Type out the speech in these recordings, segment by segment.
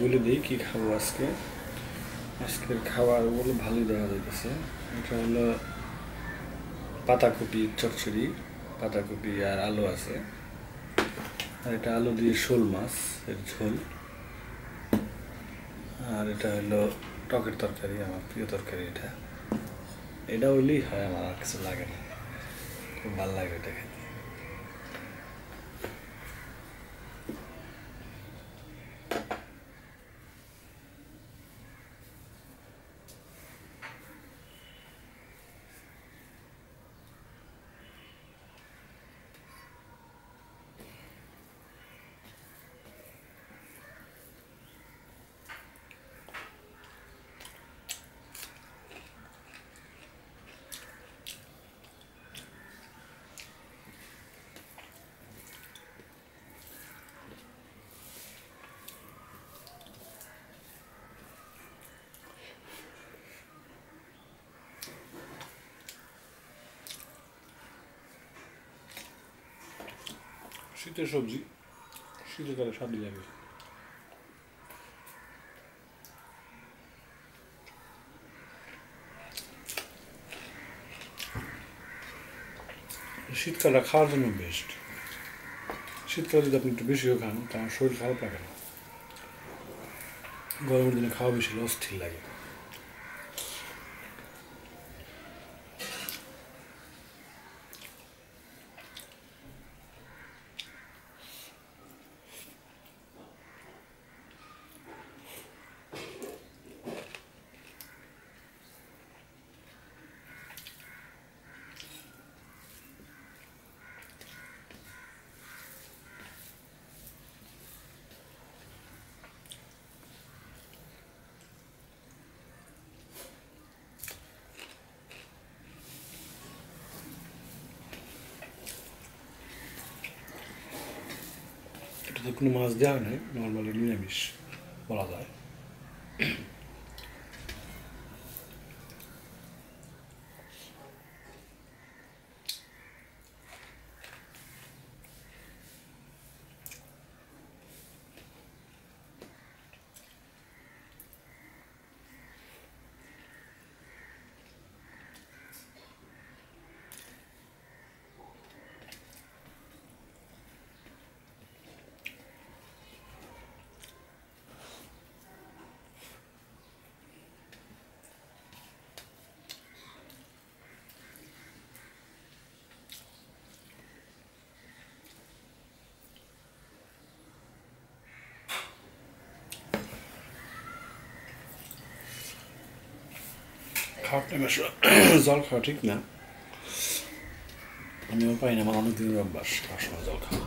বলে দিই কি খাব আজকে। আজকের খাবারগুলো ভালোই দেখা যাইতেছে। এটা হলো পাতাকপি, চচ্চড়ি, পাতাকপি আর আলু আছে। আর এটা আলু দিয়ে শোল মাছ এর ঝোল। আর এটা হলো টকের তরকারি, আমার প্রিয় তরকারি এটা। এটা হইলেই হয়, আমার আর কিছু লাগে না। খুব ভালো লাগে এটা খেতে। শীতের সবজি, শীতকালে স্বাদ লাগে শীতকালটা খাওয়ার জন্য বেস্ট শীতকালে যদি আপনি একটু বেশিও খান, তাহলে শরীর খারাপ লাগে না। গরমের দিনে খাওয়া বেশি অস্থির লাগে। এটাতে কোনো মাছ দেওয়া নেই নর্মালি নিরামিষ বলা যায় খাওয়ার টাইমে জল খাওয়া ঠিক না? আমিও পাই না, আমার অনেক দিনের অভ্যাস খাওয়ার সময় জল খাওয়া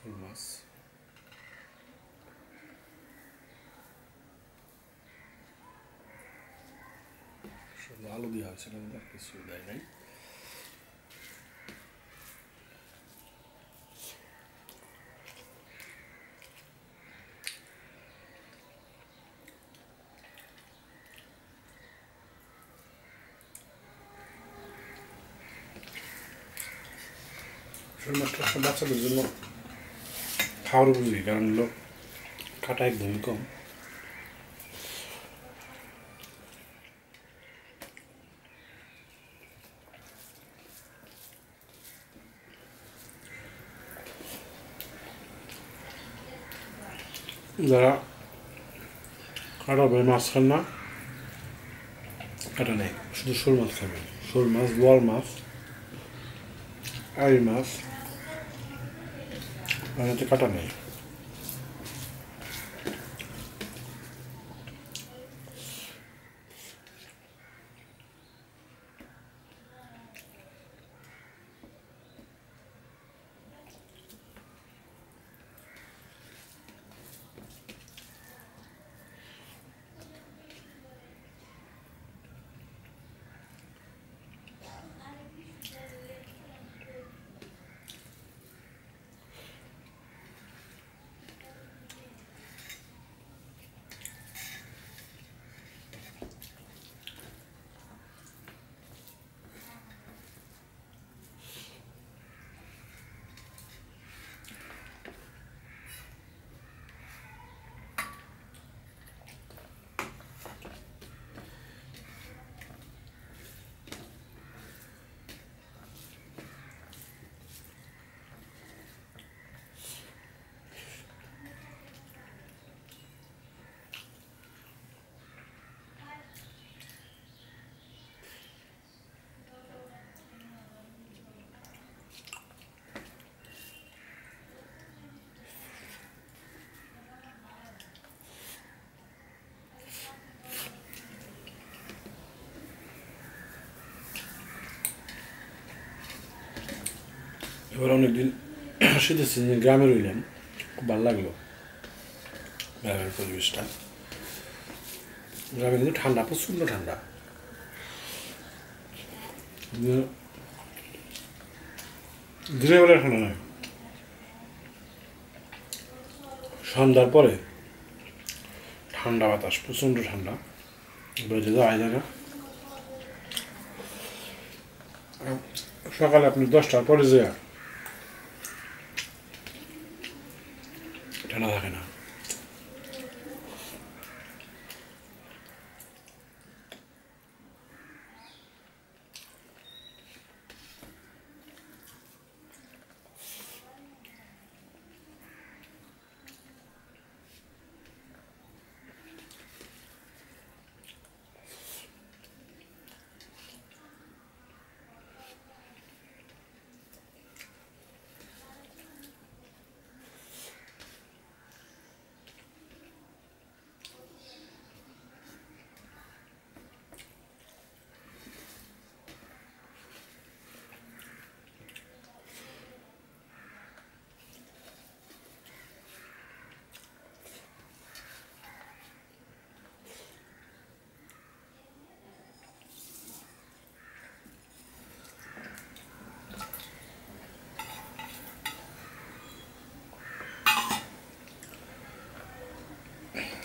শোল মাছ শুধু আলু দেওয়া হয়েছে না আর কিছু দেয় নাই শোল মাছটা সব বাচ্চাদের জন্য খাওয়ার উপযোগী কারণ হলো কাটা একদমই কম যারা কাটা ভাই মাছ খান না কাটা নেই শুধু শোল মাছ খাবেন শোল মাছ বোয়াল মাছ আই মাছ আর এতে কাটা নেই এবার অনেকদিন শীতের সিজনে গ্রামে রইলাম খুব ভালো লাগল। গ্রামের পরিবেশটা। গ্রামে কিন্তু ঠান্ডা, প্রচণ্ড ঠান্ডা। দিনের বেলা ঠান্ডা নয় সন্ধ্যার পরে ঠান্ডা বাতাস, প্রচণ্ড ঠান্ডা। বেরোতে যাওয়া আয় না সকালে আপনি দশটার পরে যে ঠান্ডা থাকে না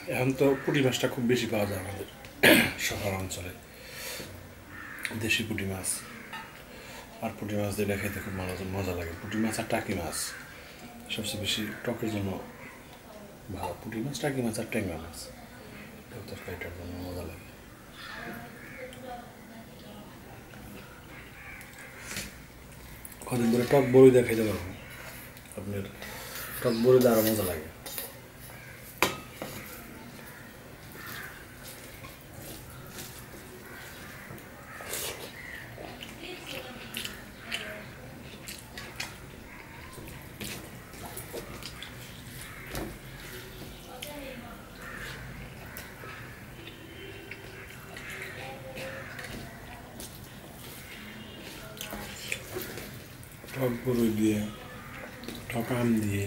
এখন তো পুঁটি মাছটা খুব বেশি পাওয়া যায় আমাদের শহর অঞ্চলে। দেশি পুঁটি মাছ। আর পুঁটি মাছ দিয়ে খেতে খুব মজা মজা লাগে। পুঁটি মাছ আর টাকি মাছ সবচেয়ে বেশি টকের জন্য ভালো। পুঁটি মাছ, টাকি মাছ আর ট্যাংরা মাছ। তরকারিটার জন্য মজা লাগে। কদিন ধরে টক বড়ি দিয়ে খেতে পারব। আপনার টক বড়ি আরও মজা লাগে। টক গরু দিয়ে টক আম দিয়ে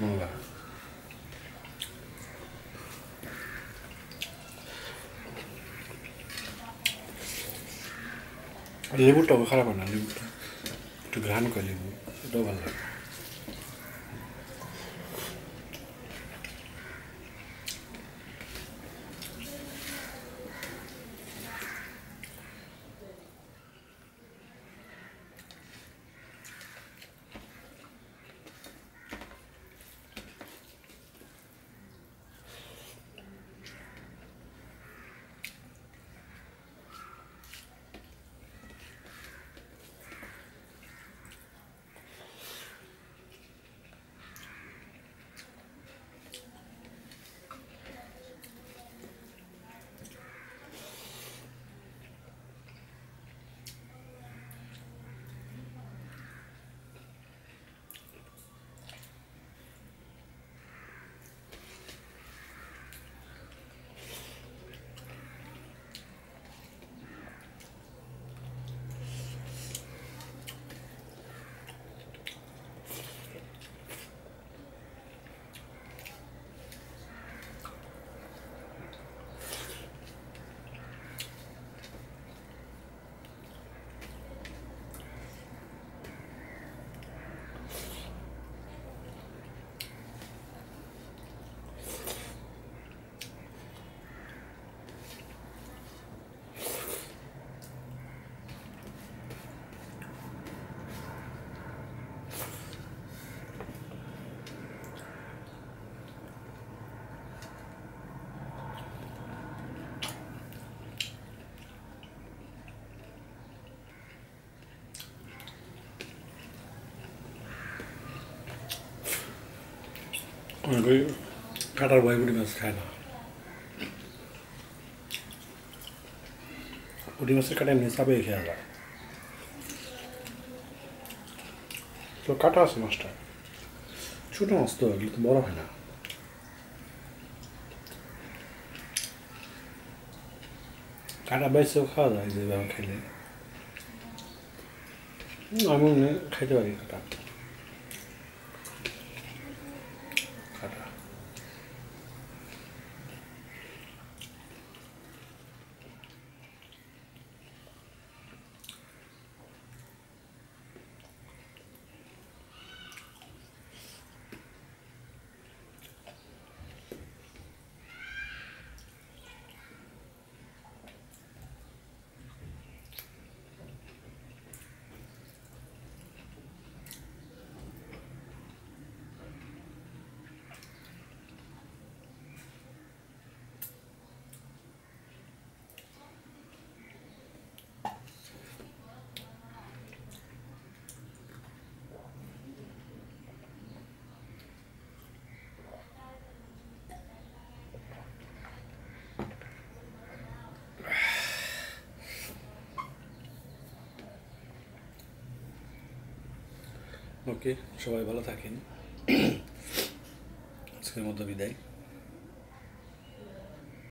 মজা লেবুটাও খারাপ হয় না লেবুটা একটু ঘ্রাণ করে লেবু এটাও ভালো লাগে অনেকে কাটার ভয় পুঁটি মাছ খায় না পুঁটি মাছের কাটা এমনি চাপে খেয়ে যায় তো কাটা আছে মাছটা ছোটো মাছ তো এগুলো তো বড় হয় না কাটা বেছেও খাওয়া যায় যেভাবে খেলে হুম, আমি এমনি খাইতে পারি খাটা ওকে সবাই ভালো থাকেন। আজকের মতো বিদায়।